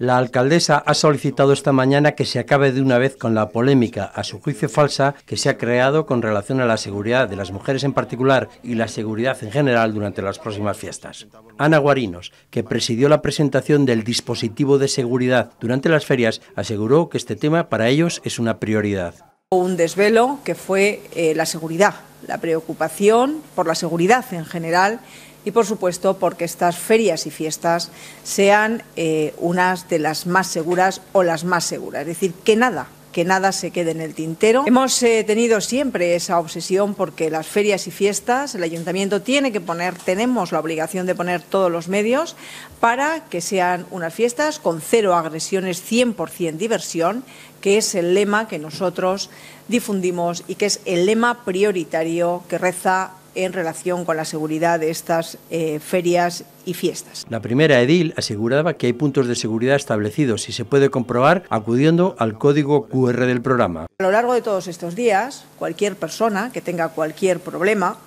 La alcaldesa ha solicitado esta mañana que se acabe de una vez con la polémica, a su juicio falsa, que se ha creado con relación a la seguridad de las mujeres en particular y la seguridad en general durante las próximas fiestas. Ana Guarinos, que presidió la presentación del dispositivo de seguridad durante las ferias, aseguró que este tema para ellos es una prioridad. Un desvelo que fue eh, la seguridad, la preocupación por la seguridad en general y, por supuesto, porque estas ferias y fiestas sean eh, unas de las más seguras o las más seguras. Es decir, que nada que nada se quede en el tintero. Hemos eh, tenido siempre esa obsesión porque las ferias y fiestas, el ayuntamiento tiene que poner, tenemos la obligación de poner todos los medios para que sean unas fiestas con cero agresiones, 100% diversión, que es el lema que nosotros difundimos y que es el lema prioritario que reza en relación con la seguridad de estas eh, ferias y fiestas. La primera edil aseguraba que hay puntos de seguridad establecidos y se puede comprobar acudiendo al código QR del programa. A lo largo de todos estos días, cualquier persona que tenga cualquier problema,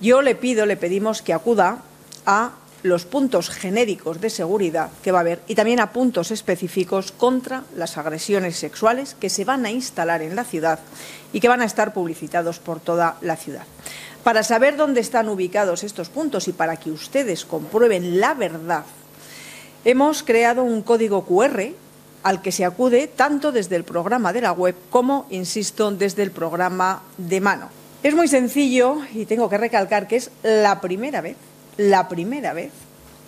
yo le pido, le pedimos que acuda a los puntos genéricos de seguridad que va a haber y también a puntos específicos contra las agresiones sexuales que se van a instalar en la ciudad y que van a estar publicitados por toda la ciudad. Para saber dónde están ubicados estos puntos y para que ustedes comprueben la verdad, hemos creado un código QR al que se acude tanto desde el programa de la web como, insisto, desde el programa de mano. Es muy sencillo y tengo que recalcar que es la primera vez, la primera vez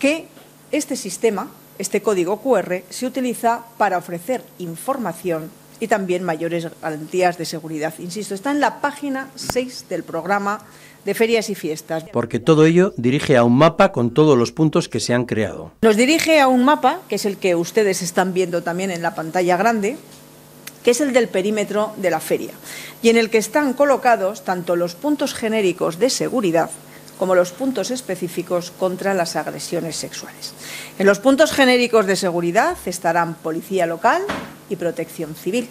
que este sistema, este código QR, se utiliza para ofrecer información y también mayores garantías de seguridad. Insisto, está en la página 6 del programa de ferias y fiestas. Porque todo ello dirige a un mapa con todos los puntos que se han creado. Nos dirige a un mapa, que es el que ustedes están viendo también en la pantalla grande, que es el del perímetro de la feria, y en el que están colocados tanto los puntos genéricos de seguridad como los puntos específicos contra las agresiones sexuales. En los puntos genéricos de seguridad estarán policía local y protección civil.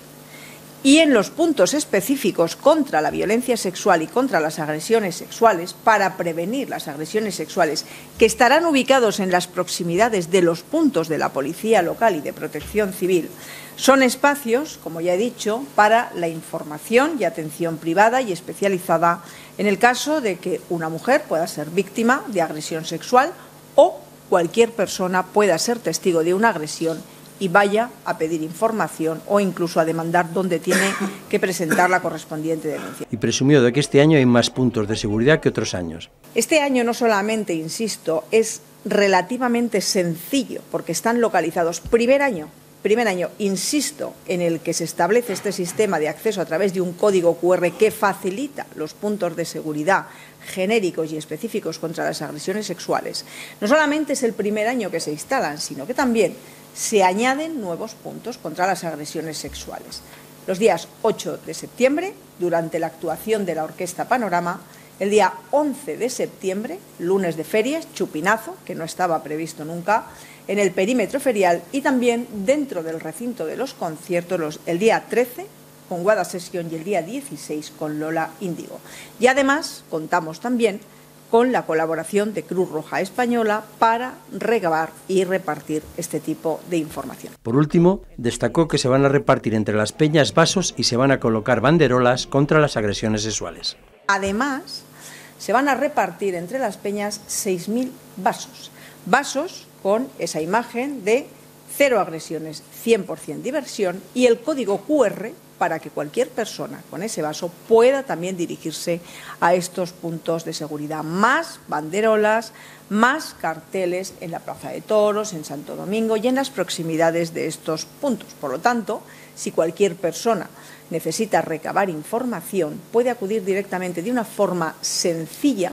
Y en los puntos específicos contra la violencia sexual y contra las agresiones sexuales, para prevenir las agresiones sexuales, que estarán ubicados en las proximidades de los puntos de la Policía Local y de Protección Civil, son espacios, como ya he dicho, para la información y atención privada y especializada en el caso de que una mujer pueda ser víctima de agresión sexual o cualquier persona pueda ser testigo de una agresión y vaya a pedir información o incluso a demandar dónde tiene que presentar la correspondiente denuncia. Y presumió de que este año hay más puntos de seguridad que otros años. Este año no solamente, insisto, es relativamente sencillo porque están localizados. Primer año, primer año, insisto, en el que se establece este sistema de acceso a través de un código QR que facilita los puntos de seguridad genéricos y específicos contra las agresiones sexuales. No solamente es el primer año que se instalan, sino que también se añaden nuevos puntos contra las agresiones sexuales. Los días 8 de septiembre, durante la actuación de la Orquesta Panorama, el día 11 de septiembre, lunes de ferias, chupinazo, que no estaba previsto nunca, en el perímetro ferial y también dentro del recinto de los conciertos el día 13 con Guada Sesión y el día 16 con Lola Índigo. Y además contamos también con la colaboración de Cruz Roja Española para recabar y repartir este tipo de información. Por último, destacó que se van a repartir entre las peñas vasos y se van a colocar banderolas contra las agresiones sexuales. Además, se van a repartir entre las peñas 6.000 vasos. Vasos con esa imagen de cero agresiones, 100% diversión y el código QR para que cualquier persona con ese vaso pueda también dirigirse a estos puntos de seguridad. Más banderolas, más carteles en la Plaza de Toros, en Santo Domingo y en las proximidades de estos puntos. Por lo tanto, si cualquier persona necesita recabar información, puede acudir directamente de una forma sencilla